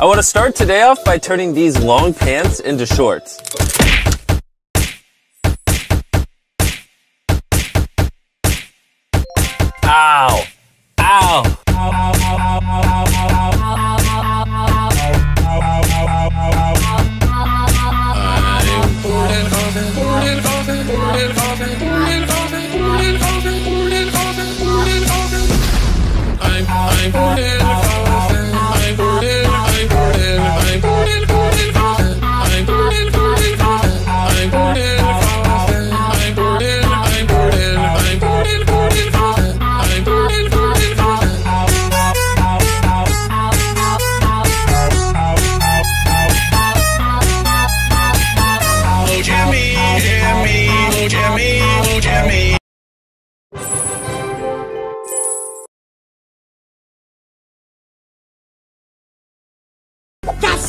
I want to start today off by turning these long pants into shorts. Ow! Ow! Oh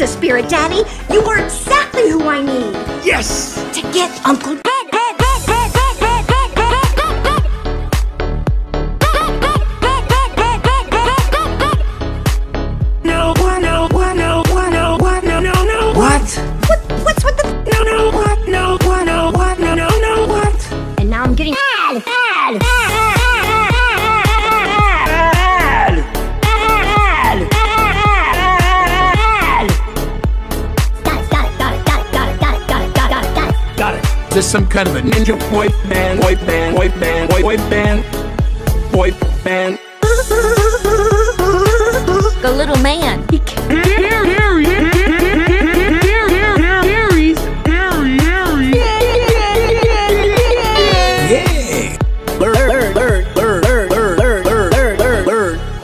Spirit, Daddy. You are exactly who I need Yes! to get Uncle Head, There's some kind of a ninja boy band, boy band, boy band, boy, boy band, boy band. The little man. He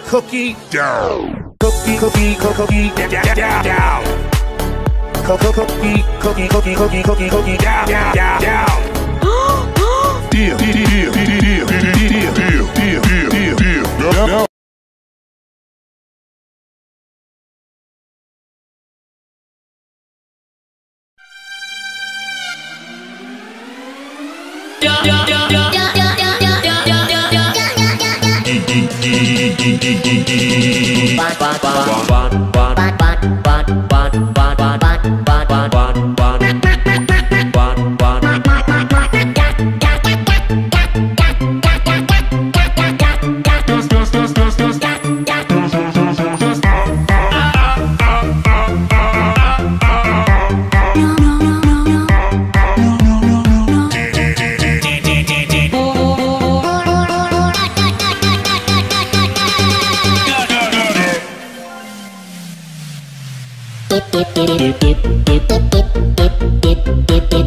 Cookie down. Cookie, cookie, cookie, down, down, down. Cookie, cookie, cookie, cookie, cookie, cookie, cookie, down, down, down, down. Deal, deal, deal, deal, deal, deal, deal, deal, deal, deal, deal. No, no. Yo, yo, yo, yo, yo, yo, yo, yo, yo, yo, yo, yo. Yo yo yo yo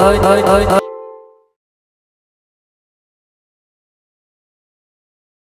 Oi oi oi oi